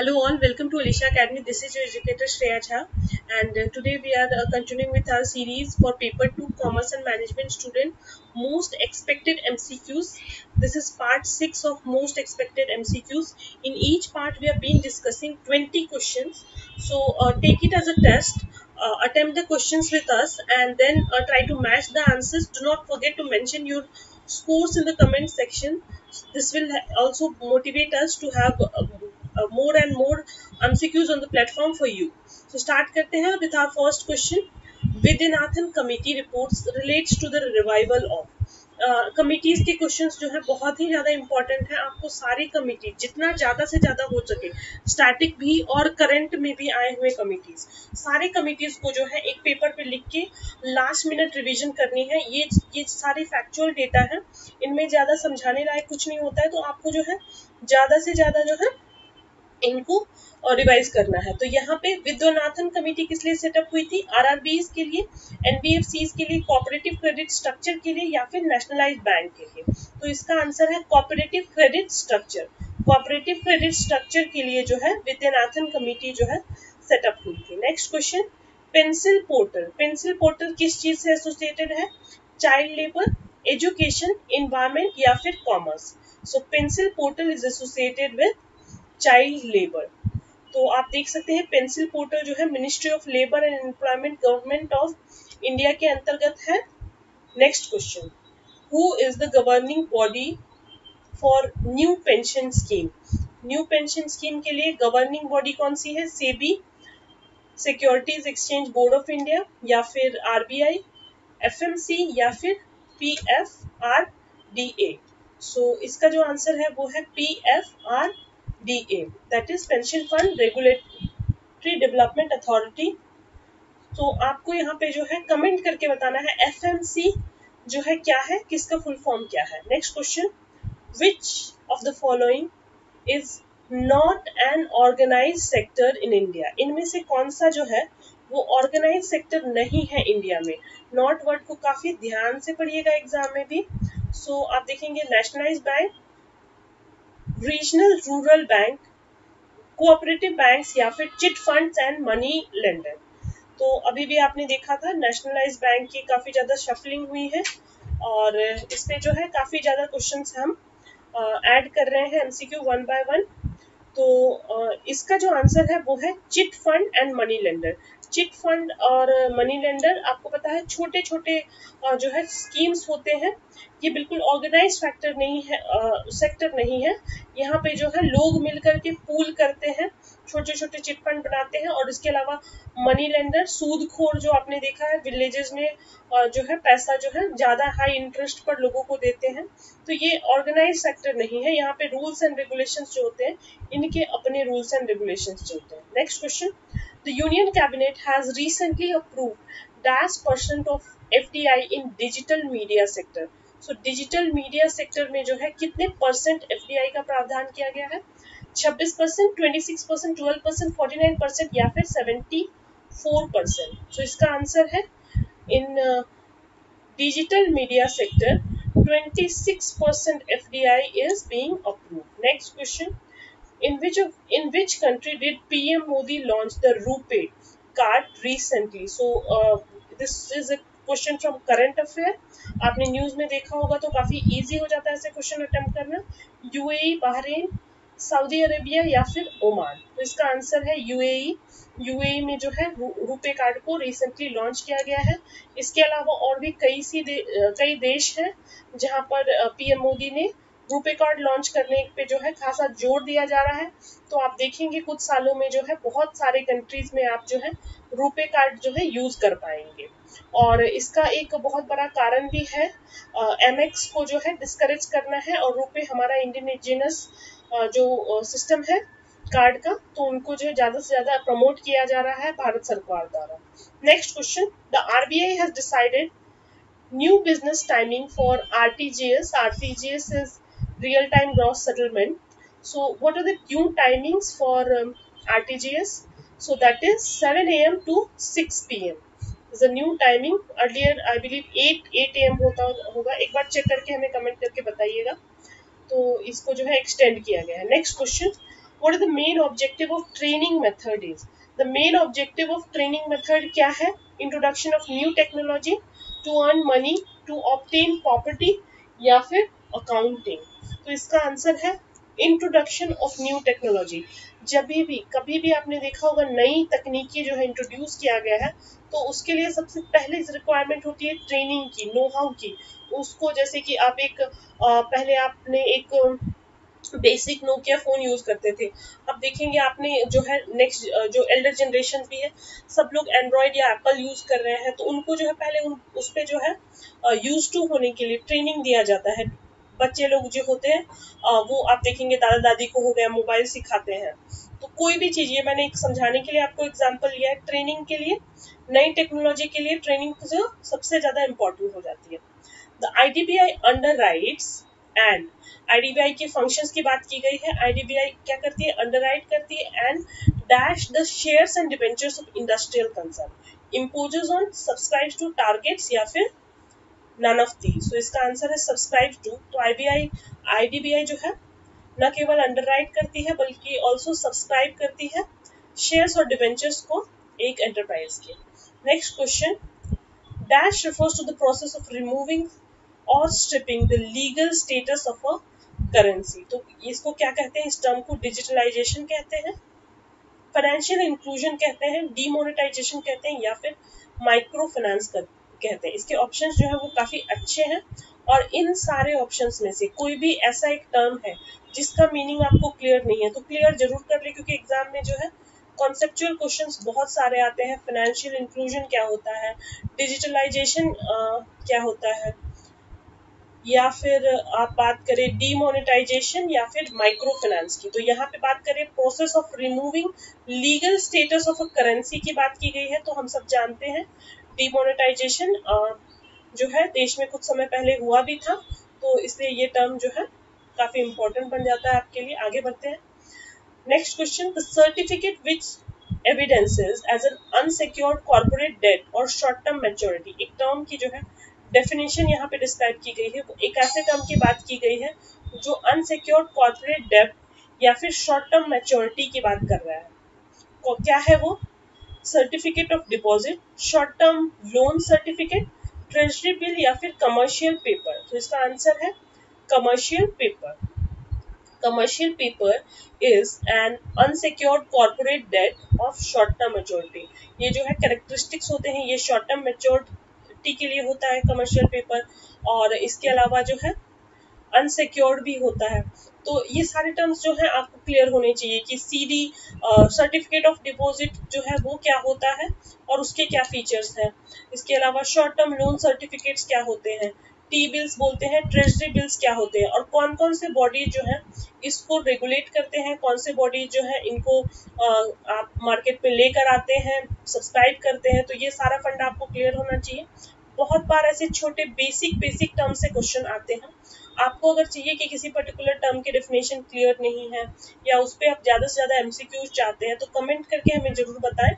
Hello all, welcome to Alicia Academy. This is your educator Shreya Jha and uh, today we are uh, continuing with our series for paper 2 commerce and management student most expected MCQs. This is part 6 of most expected MCQs. In each part we have been discussing 20 questions. So uh, take it as a test. Uh, attempt the questions with us and then uh, try to match the answers. Do not forget to mention your scores in the comment section. This will also motivate us to have uh, uh, more and more MCQs on the platform for you. So start करते हैं with our first question. Vidyanathan committee reports relates to the revival of committees uh, के questions जो है बहुत ही ज़्यादा important है। आपको सारी कमिटी जितना ज़्यादा से ज़्यादा हो सके स्टैटिक भी और करंट में भी आए हुए कमिटीज सारे कमिटीज को जो है एक पेपर पे लिख के लास्ट मिनट रिवीजन करनी है। ये ये सारे फैक्चुअल डेटा है। इनमें ज़्यादा समझाने लायक कुछ नहीं होता है। तो आपको जो है ज़्यादा से ज़्यादा जो है इनको रिवाइज करना है। तो यहाँ पे विद्वनाथन कमेटी किस लिए सेटअप हुई थी? आरआरबी के लिए एनबीएफसी के लिए कोऑपरेटिव क्रेडिट स्ट्रक्चर के लिए या फिर नेशनलाइज बैंक के लिए? तो इसका आंसर है cooperative credit structure cooperative credit structure के लिए जो है विद्यानाथन कमेटी जो है सेटअप हुई थी। Next question pencil portal pencil portal किस चीज़ से एसोसिएटेड है? चाइल्ड लेबर एजुकेशन इन्वायरमेंट या फिर commerce so pencil portal is associated with child labour तो आप देख सकते हैं पेंसिल पोर्टल जो है ministry of labour and employment government of India के अंतर्गत है। Next question who is the governing body for new pension scheme new pension scheme के लिए गवर्निंग बॉडी कौन सी है? SEBI securities exchange board of India या फिर आरबीआई एफएमसी या फिर P F R D A so इसका जो आंसर है वो है P F R DA that is Pension Fund Regulatory Development Authority. तो आपको यहाँ पे जो है कमेंट करके बताना है FMC जो है क्या है किसका फुल फॉर्म क्या है? Next question which of the following is not an organise sector in India इनमें से कौन सा जो है वो ऑर्गेनाइज सेक्टर नहीं है इंडिया में? नॉट वर्ड को काफ़ी ध्यान से पढ़िएगा एग्ज़ाम में भी। सो so, आप देखेंगे nationalise bank regional rural bank cooperative banks या फिर chit funds and money lender तो अभी भी आपने देखा था नेशनलाइज बैंक की काफ़ी ज़्यादा शफलिंग हुई है और इस पे जो है काफ़ी ज़्यादा क्वेश्चन हम ऐड कर रहे हैं एमसीक्यू वन बाय वन तो इसका जो आंसर है वो है chit fund and money lender chit fund और मनी लेंडर, आपको पता है छोटे छोटे जो है, स्कीम्स होते हैं। ये बिल्कुल ऑर्गेनाइज फैक्टर नहीं है सेक्टर नहीं है। यहाँ पे जो है, लोग मिलकर के पूल करते हैं छोटे छोटे चिट फंड बनाते हैं और इसके अलावा मनी लेंडर सूद खोर जो आपने देखा है, विलेजेस में जो है, पैसा जो है, ज़्यादा हाई इंटरेस्ट पर लोगों को देते हैं। तो ये ऑर्गेनाइज सेक्टर नहीं है। यहाँ पे रूल्स एंड रेगुलेशन जो होते हैं, इनके अपने रूल्स एंड रेगुलेशन जो होते हैं। Next question the union cabinet has recently approve dash percent of F in digital media sector so digital media sector में जो है, कितने परसेंट एफ़ का प्रावधान किया गया है छब्बीस percent twenty six percent twelve percent forty nine percent या फिर सेवेंटी फोर परसेंट सो इसका आंसर है in digital media sector 26% FDI is being approved. Next question. In which of, in which country did PM Modi launch the RuPay card recently? So uh, this is a question from current affair आपने news में देखा होगा तो काफ़ी easy हो जाता है ऐसे क्वेश्चन अटेम्प्ट करना। यूएई बहरीन सऊदी अरेबिया या फिर ओमान तो इसका आंसर है यूएई यूएई e. में जो है रुपे कार्ड को रिसेंटली लॉन्च किया गया है। इसके अलावा और भी कई सी दे, कई देश हैं जहाँ पर पीएम मोदी ने रुपे कार्ड लॉन्च करने पे जो है खासा ज़ोर दिया जा रहा है। तो आप देखेंगे कुछ सालों में जो है बहुत सारे कंट्रीज़ में आप जो है रुपे कार्ड जो है यूज़ कर पाएँगे। और इसका एक बहुत बड़ा कारण भी है एमएक्स को जो है डिस्करेज करना है और रुपे हमारा इंडिजिनस जो सिस्टम है कार्ड का तो उनको जो है ज़्यादा से ज़्यादा प्रमोट किया जा रहा है भारत सरकार द्वारा। Next question the RBI has decided new business timing for RTGS RTGS is real time gross settlement so what are the new timings for um, rtgs so that is 7 a.m to 6 p.m is a new timing earlier i believe 8 8 a.m होता होगा एक बार check करके हमें comment करके बताइएगा तो इसको जो है एक्सटेंड किया गया है next question what is the main objective of training method is the main objective of training method क्या है introduction of new technology to earn money to obtain property या फिर accounting तो इसका आंसर है इंट्रोडक्शन ऑफ़ न्यू टेक्नोलॉजी जब भी कभी भी आपने देखा होगा नई तकनीकी जो है इंट्रोड्यूस किया गया है तो उसके लिए सबसे पहले रिक्वायरमेंट होती है ट्रेनिंग की नो हाउ की. उसको जैसे कि आप एक आ, पहले आपने एक बेसिक नोकिया फ़ोन यूज़ करते थे. अब देखेंगे आपने जो है नेक्स्ट जो एल्डर जनरेशन भी है सब लोग एंड्रॉयड या एप्पल यूज़ कर रहे हैं तो उनको जो है पहले उन उस पर जो है यूज़ टू होने के लिए ट्रेनिंग दिया जाता है. बच्चे लोग जो होते हैं वो आप देखेंगे दादा दादी को हो गया, मोबाइल सिखाते हैं। तो कोई भी चीज़, ये मैंने एक समझाने के लिए आपको एग्ज़ाम्पल लिया है ट्रेनिंग के लिए, नई टेक्नोलॉजी के लिए ट्रेनिंग जो सबसे ज़्यादा इंपॉर्टेंट हो जाती है। The I D B I underwrites and IDBI के फ़ंक्शंस की बात की गई है आईडीबीआई क्या करती है? अंडरराइट करती है and dash the shares and debentures of industrial concern imposes on subscribe to targets या फिर नन ऑफ़ दी सो इसका आंसर है सब्सक्राइब टू तो आईबीआई आईडीबीआई जो है, न केवल अंडरराइट करती है, बल्कि ऑल्सो सब्सक्राइब करती है शेयर्स और डिवेंचर्स को एक एंटरप्राइज के next question dash refers to the process of removing और stripping the legal status of a currency तो इसको क्या कहते हैं? इस टर्म को डिजिटलाइजेशन कहते हैं फाइनेंशियल इंक्लूजन कहते हैं डीमोनेटाइजेशन कहते हैं, या फिर माइक्रो फाइनेंस कहते हैं। इसके ऑप्शंस जो है वो काफ़ी अच्छे हैं और इन सारे ऑप्शंस में से कोई भी ऐसा एक टर्म है जिसका मीनिंग आपको क्लियर नहीं है तो क्लियर ज़रूर कर ले क्योंकि एग्ज़ाम में जो है कॉन्सेप्चुअल क्वेश्चंस बहुत सारे आते हैं। फाइनेंशियल इंक्लूजन क्या होता है? डिजिटलाइजेशन क्या होता है? या फिर आप बात करें डीमोनेटाइजेशन या फिर माइक्रो फाइनेंस की तो यहाँ पे बात करें process of removing legal status of a currency की बात की गई है तो हम सब जानते हैं डिमोनेटाइजेशन जो है, देश में कुछ समय पहले हुआ भी था तो इसलिए ये टर्म जो है, काफ़ी इंपॉर्टेंट बन जाता है आपके लिए। आगे बढ़ते हैं। Next question the certificate which evidences as an unsecured corporate debt और शॉर्ट टर्म मेच्योरिटी एक टर्म की जो है डेफिनेशन यहाँ पे डिस्क्राइब की गई है। एक ऐसे टर्म की बात की गई है, जो अनसिक्योर्ड कॉर्पोरेट डेट या फिर शॉर्ट टर्म मेच्योरिटी की बात कर रहा है। क्या है वो? Certificate of deposit short term loan certificate treasury bill या फिर कमर्शियल पेपर तो इसका आंसर है commercial paper commercial paper is an unsecured corporate debt of short term maturity ये जो है कैरेक्टरिस्टिक्स होते हैं, ये शॉर्ट टर्म मेच्योरिटी के लिए होता है कमर्शियल पेपर और इसके अलावा जो है अनसिक्योर्ड भी होता है। तो ये सारे टर्म्स जो है आपको क्लियर होने चाहिए कि C D certificate of deposit जो है वो क्या होता है और उसके क्या फीचर्स हैं। इसके अलावा शॉर्ट टर्म लोन सर्टिफिकेट्स क्या होते हैं? टी बिल्स बोलते हैं ट्रेजरी बिल्स क्या होते हैं? और कौन कौन से बॉडी जो है इसको रेगुलेट करते हैं? कौन से बॉडी जो है इनको आ, आप मार्केट में लेकर आते हैं सब्सक्राइब करते हैं? तो ये सारा फंड आपको क्लियर होना चाहिए। बहुत बार ऐसे छोटे बेसिक बेसिक टर्म से क्वेश्चन आते हैं। आपको अगर चाहिए कि किसी पर्टिकुलर टर्म की डेफिनेशन क्लियर नहीं है, या उस पर आप ज़्यादा से ज़्यादा एमसीक्यूज चाहते हैं तो कमेंट करके हमें ज़रूर बताएँ।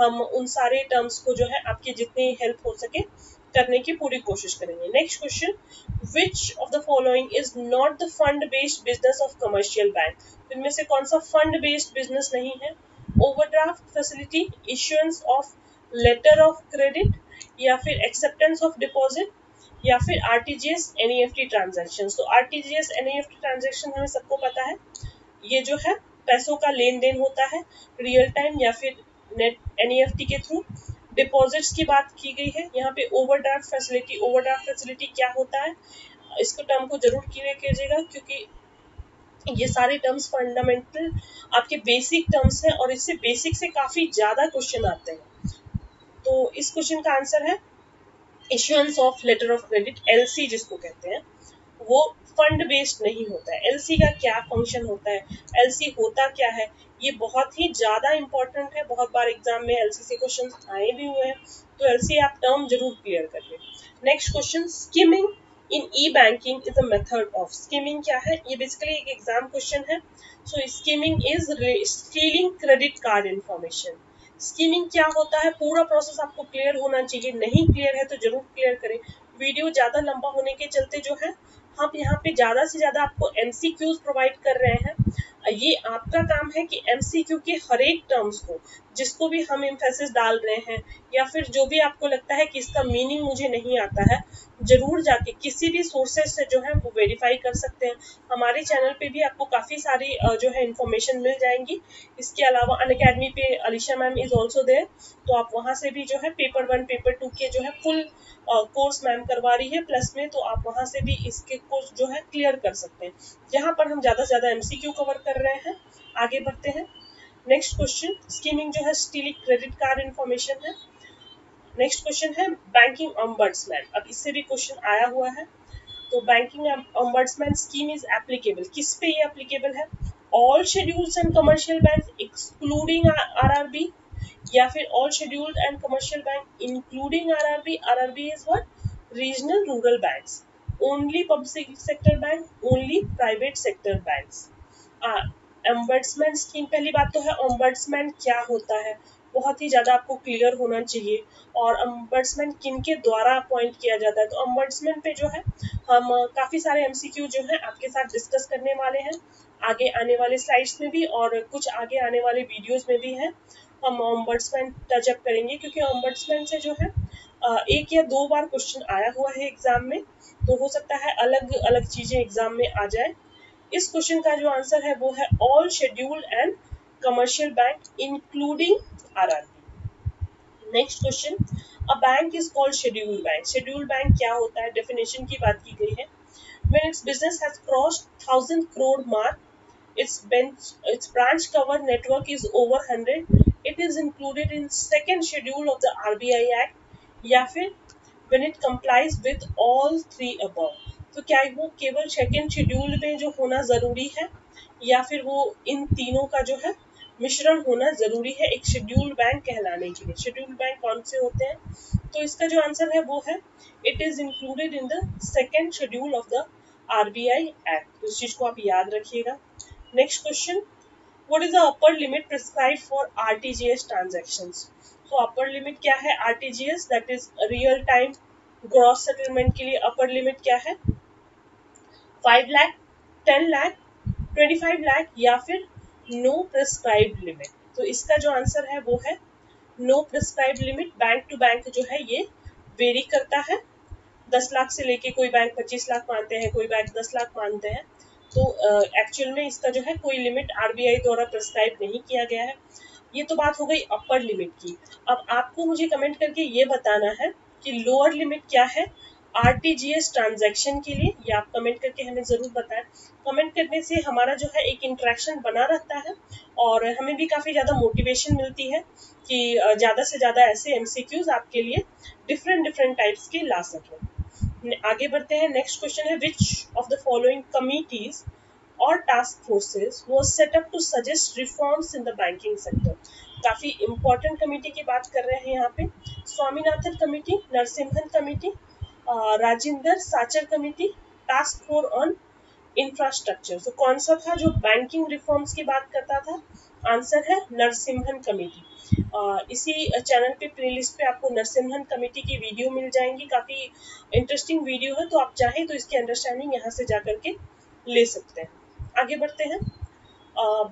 हम उन सारे टर्म्स को जो है आपकी जितनी हेल्प हो सके करने की पूरी कोशिश करेंगे। Next question which of the following is not the fund based business of commercial bank इनमें से कौन सा फंड बेस्ड बिज़नेस नहीं है? Overdraft facility issuance of letter of credit या फिर एक्सेप्टेंस ऑफ़ डिपॉजिट या फिर R T G S N E F T transaction तो R T G S N E F T transaction हमें सबको पता है। ये जो है, पैसों का लेन देन होता है रियल टाइम या फिर net N E F T के थ्रू डिपॉजिट्स की बात की गई है, यहाँ पे ओवरड्राफ्ट फैसिलिटी ओवरड्राफ्ट फैसिलिटी क्या होता है? इसको टर्म को ज़रूर क्लियर कीजिएगा, क्योंकि ये सारे टर्म्स फंडामेंटल आपके बेसिक टर्म्स हैं और इससे बेसिक से काफ़ी ज़्यादा क्वेश्चन आते हैं। तो इस क्वेश्चन का आंसर है issuance of letter of credit LC जिसको कहते हैं, वो फंड बेस्ड नहीं होता है। एलसी का क्या फ़ंक्शन होता है? एलसी होता क्या है? ये बहुत ही ज़्यादा इंपॉर्टेंट है। बहुत बार एग्ज़ाम में एलसी से क्वेश्चन आए भी हुए हैं तो एलसी आप टर्म ज़रूर क्लियर करिए next question skimming in e banking is a method of skimming क्या है? ये बेसिकली एक एग्ज़ाम क्वेश्चन है। So skimming is stealing credit card information skimming क्या होता है? पूरा प्रोसेस आपको क्लियर होना चाहिए। नहीं क्लियर है तो ज़रूर क्लियर करें। वीडियो ज़्यादा लंबा होने के चलते जो है, हम यहाँ पे ज़्यादा से ज़्यादा आपको एम प्रोवाइड कर रहे हैं। ये आपका काम है कि एमसीक्यू के हर एक टर्म्स को, जिसको भी हम इम्फेसिस डाल रहे हैं, या फिर जो भी आपको लगता है कि इसका मीनिंग मुझे नहीं आता है, ज़रूर जाके किसी भी सोर्सेज से जो है वो वेरीफाई कर सकते हैं। हमारे चैनल पे भी आपको काफ़ी सारी जो है इंफॉर्मेशन मिल जाएँगी। इसके अलावा अन अकेडमी पे Alisha ma'am is also there तो आप वहाँ से भी जो है पेपर वन पेपर टू के जो है फुल कोर्स मैम करवा रही है। प्लस में तो आप वहाँ से भी इसके कोर्स जो है क्लियर कर सकते हैं। यहाँ पर हम ज़्यादा से ज़्यादा एमसीक्यू कवर कर रहे हैं, आगे बढ़ते हैं। नेक्स्ट क्वेश्चन स्कीमिंग जो है स्टीलिक क्रेडिट कार्ड इन्फॉर्मेशन है। नेक्स्ट क्वेश्चन है बैंकिंग ऑम्बर्ड्समैन अब इससे भी क्वेश्चन आया हुआ है। तो banking ombudsman scheme is applicable किस पे ये एप्लीकेबल है? All schedules and commercial bank excluding RRB या फिर all scheduled and commercial bank including RRB RRB is what regional rural banks only public sector bank only private sector banks ombudsman scheme पहली बात तो है ombudsman क्या होता है? बहुत ही ज़्यादा आपको क्लियर होना चाहिए। और अम्बर्समैन किन के द्वारा अपॉइंट किया जाता है? तो अम्बर्समैन पे जो है, हम काफ़ी सारे एमसीक्यू जो है, आपके साथ डिस्कस करने वाले हैं। आगे आने वाले स्लाइड्स में भी और कुछ आगे आने वाले वीडियोस में भी है। हम ऑम्बर्ट्समैन टचअप करेंगे, क्योंकि ऑम्बर्ट्समैन से जो है एक या दो बार क्वेश्चन आया हुआ है एग्ज़ाम में। तो हो सकता है अलग अलग चीज़ें एग्ज़ाम में आ जाए। इस क्वेश्चन का जो आंसर है वो है all scheduled and commercial bank including RRB next question a bank is called scheduled bank scheduled bank क्या होता है? डेफिनेशन की बात की गई है। When its business has crossed 1000 crore mark its bench its branch cover network is over 100 it is included in second schedule of the RBI act या फिर when it complies with all three above तो क्या वो केवल second schedule में जो होना ज़रूरी है, या फिर वो इन तीनों का जो है मिश्रण होना ज़रूरी है एक शेड्यूल्ड बैंक कहलाने के लिए? शेड्यूल्ड बैंक कौन से होते हैं? तो इसका जो आंसर है वो है it is included in the second schedule of the RBI act तो इस चीज़ को आप याद रखिएगा। Next question what is the upper limit prescribed for RTGS transactions? So upper limit क्या है R RTGS that is real time gross settlement के लिए upper limit क्या है? Five lakh ten lakh twenty five lakh या फिर no prescribe limit तो इसका जो आंसर है वो है no prescribe limit bank to bank जो है ये वेरी करता है। दस लाख से लेके कोई बैंक पच्चीस लाख मानते हैं कोई बैंक दस लाख मानते हैं। तो एक्चुअल uh, में इसका जो है कोई लिमिट आरबीआई द्वारा प्रिस्क्राइब नहीं किया गया है। ये तो बात हो गई अपर लिमिट की। अब आपको मुझे कमेंट करके ये बताना है कि लोअर लिमिट क्या है? आरटीजीएस ट्रांजैक्शन के लिए, ये आप कमेंट करके हमें ज़रूर बताएँ। कमेंट करने से हमारा जो है एक इंट्रैक्शन बना रहता है और हमें भी काफ़ी ज़्यादा मोटिवेशन मिलती है कि ज़्यादा से ज़्यादा ऐसे एम आपके लिए डिफरेंट डिफरेंट टाइप्स के ला सकें। आगे बढ़ते हैं। नेक्स्ट क्वेश्चन है which of the following committees और टास्क फोर्सेज वो set up to suggest reforms in the banking sector काफ़ी इंपॉर्टेंट कमेटी की बात कर रहे हैं यहाँ पे। Swaminathan committee Narasimham committee Rajendra Sachar committee task force on infrastructure तो कौन सा था जो बैंकिंग रिफॉर्म्स की बात करता था? आंसर है नरसिम्हन कमेटी. इसी चैनल पे प्लेलिस्ट पे आपको नरसिम्हन कमेटी की वीडियो मिल जाएँगी। काफ़ी इंटरेस्टिंग वीडियो है तो आप चाहें तो इसकी अंडरस्टैंडिंग यहाँ से जा करके ले सकते हैं। आगे बढ़ते हैं।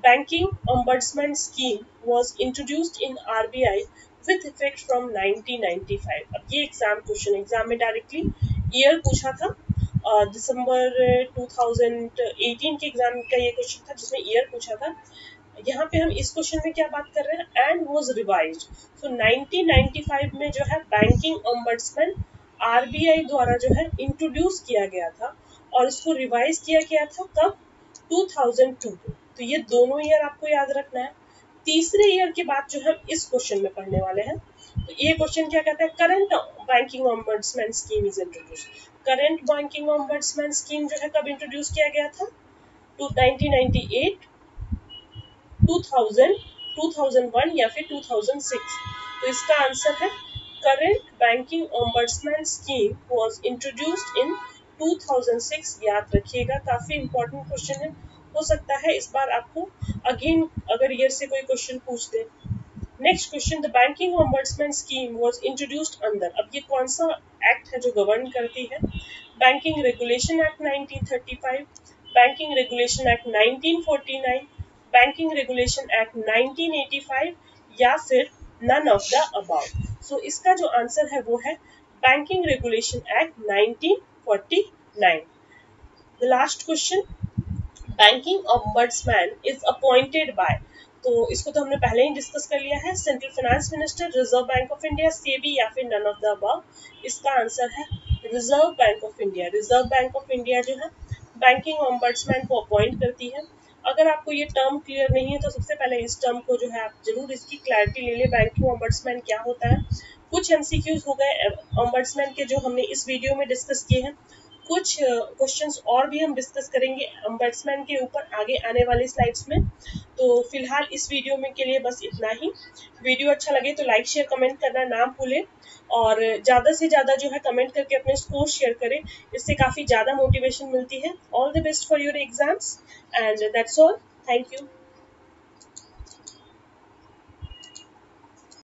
Banking ombudsman scheme was introduced in RBI with effect from 1995 अब ये एग्ज़ाम क्वेश्चन एग्ज़ाम में डायरेक्टली ईयर पूछा था दिसंबर uh, 2018 के एग्ज़ाम का ये क्वेश्चन था जिसमें ईयर पूछा था। यहाँ पे हम इस क्वेश्चन में क्या बात कर रहे हैं? एंड वॉज़ रिवाइज सो 1995 में जो है बैंकिंग ऑम्बर्ट्समैन आरबीआई द्वारा जो है इंट्रोड्यूस किया गया था और इसको रिवाइज किया गया था कब? 2002 तो ये दोनों ईयर आपको याद रखना है। तीसरे ईयर के बाद जो हम इस क्वेश्चन में पढ़ने वाले हैं। तो ये क्वेश्चन क्या कहता है? Current banking ombudsman scheme is introduce current banking ombudsman scheme जो है, कब इंट्रोड्यूस किया गया था? टू 1998 2000 2001 या फिर 2006 तो इसका आंसर है current banking ombudsman scheme was introduced in 2006 याद रखिएगा, काफ़ी इंपॉर्टेंट क्वेश्चन है। हो सकता है, इस बार आपको अगेन अगर ईयर से कोई क्वेश्चन पूछ दे। Next question the banking ombudsman scheme was introduced under अब ये कौन सा एक्ट है जो गवर्न करती है? Banking regulation act 1935 banking regulation act 1949 banking regulation act 1985 या फिर none of the above so इसका जो आंसर है वो है banking regulation act 1949 the last question banking ombudsman is appointed by तो इसको तो हमने पहले ही डिस्कस कर लिया है। Central finance minister reserve bank of India SEBI या फिर नन ऑफ़ द अबव इसका आंसर है reserve bank of India reserve bank of India जो है बैंकिंग ऑम्बर्ट्समैन को अपॉइंट करती है। अगर आपको ये टर्म क्लियर नहीं है तो सबसे पहले इस टर्म को जो है आप ज़रूर इसकी क्लैरिटी ले लें। बैंकिंग ऑम्बर्ट्समैन क्या होता है? कुछ एमसीक्यूज हो गए ऑम्बर्ट्समैन के जो हमने इस वीडियो में डिस्कस किए हैं। कुछ क्वेश्चंस और भी हम डिस्कस करेंगे अम्बर्ट्समैन के ऊपर आगे आने वाले स्लाइड्स में। तो फ़िलहाल इस वीडियो में के लिए बस इतना ही। वीडियो अच्छा लगे तो लाइक शेयर कमेंट करना ना भूलें। और ज़्यादा से ज़्यादा जो है कमेंट करके अपने स्कोर शेयर करें। इससे काफ़ी ज़्यादा मोटिवेशन मिलती है। All the best for your exams and that's all thank you